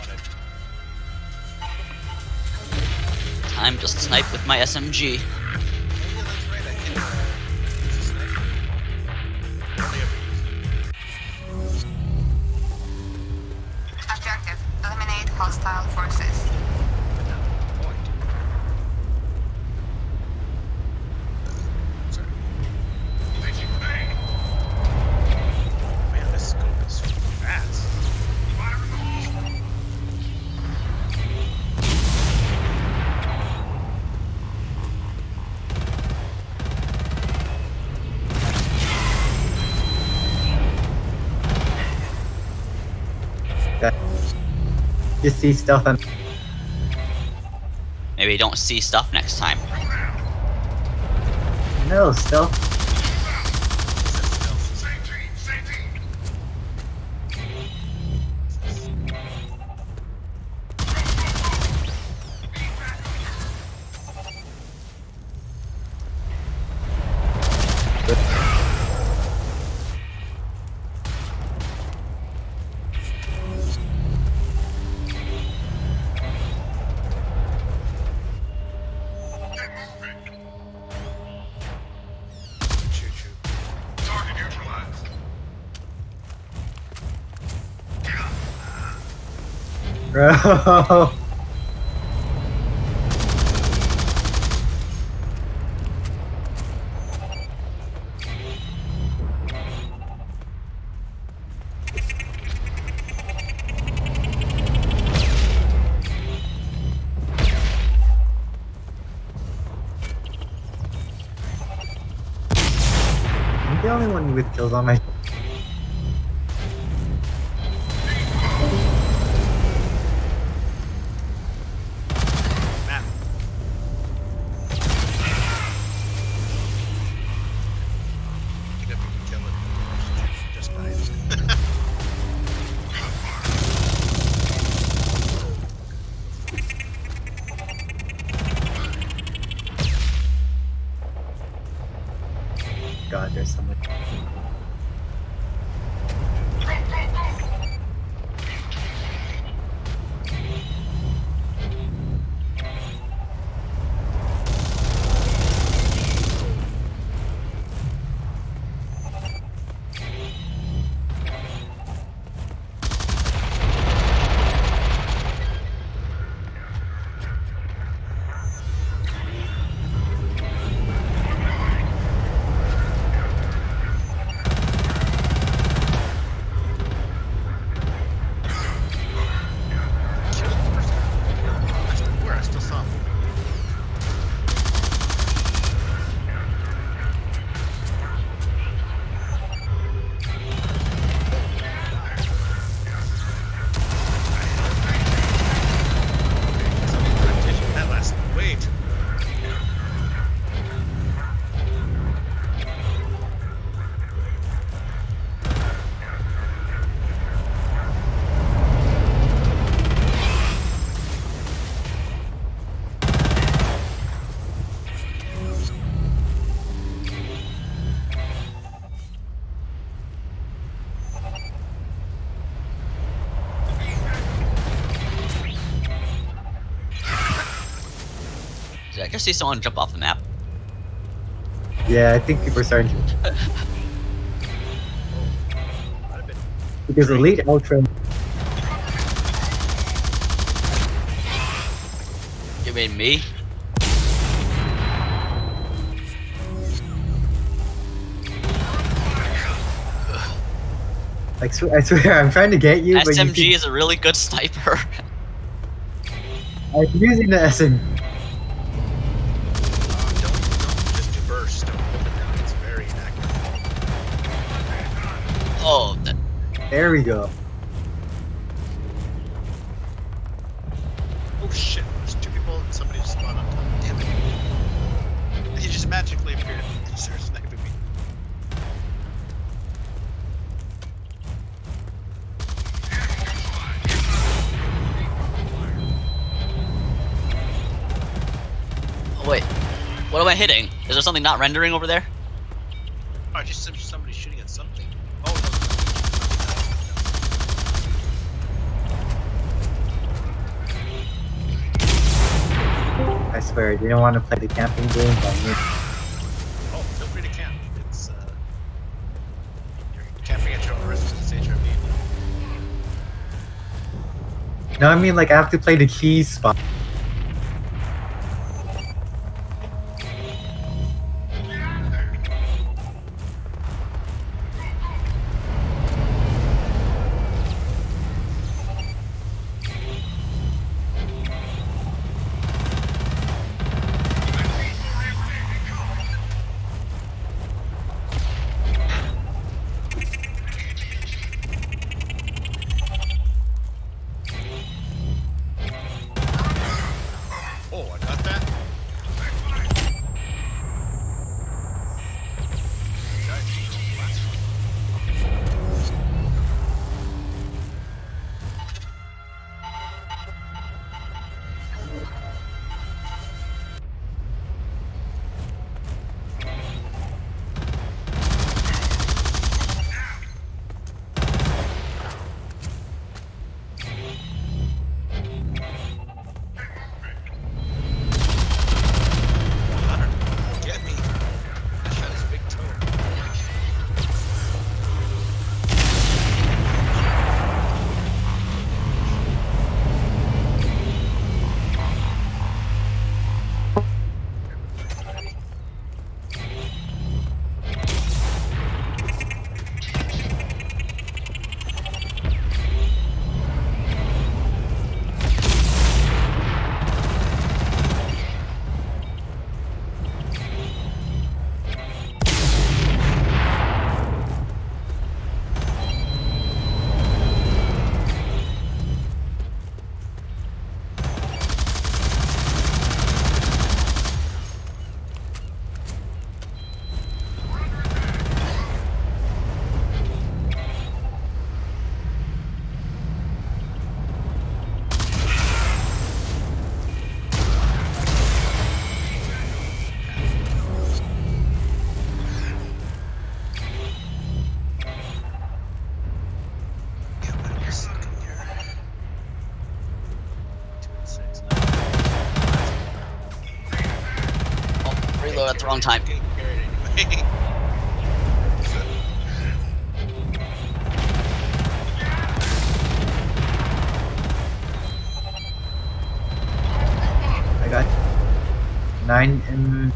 wanted. Time to snipe with my SMG. You see stuff and Maybe don't see stuff next time. no stuff. I'm the only one with kills on my god, there's so Kill I just see someone jump off the map? Yeah, I think people are starting to. Might have been Because Elite Ultra. You mean me? Like, sw- I swear, I'm trying to get you, but you SMG is a really good sniper. I'm using the SMG. There we go. Oh shit! There's two people and somebody just spawned on top. Damn it! He just magically appeared. He started sniping me. oh wait. What am I hitting? Is there something not rendering over there? Swear, they don't want to play the camping game, but me. Oh, feel free to camp. It's uh, you're camping at your own risk. It's HRV. No, I mean like I have to play the key spot. Wrong time. I got nine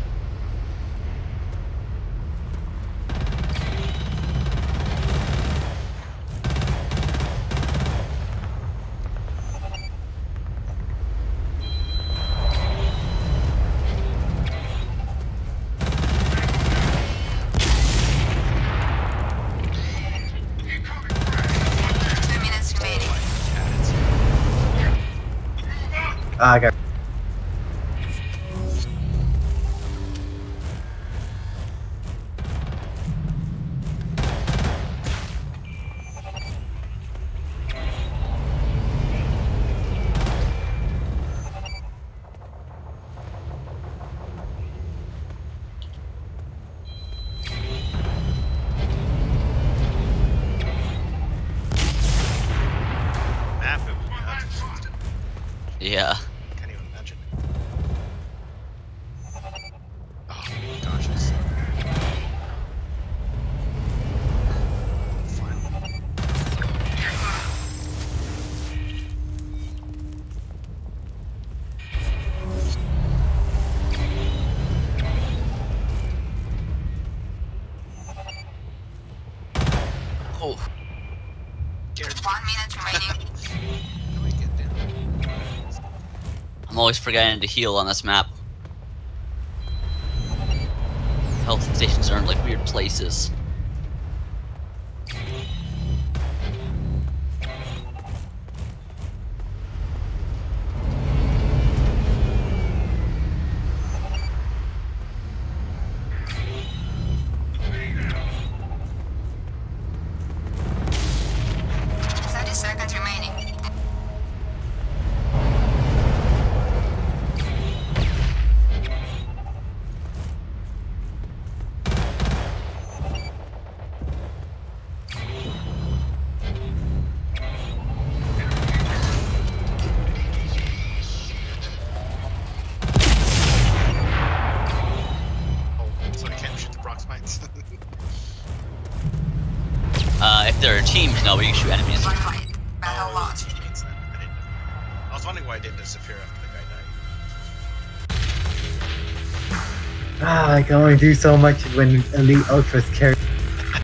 Ah, I got Map it would be nuts. Yeah. I'm always forgetting to heal on this map. Health stations are in like weird places. Teams now where you shoot enemies. One fight. Battle Oh, lost. I didn't know. I was wondering why it didn't disappear after the guy died. Ah, I can only do so much when Elite Ultras carry.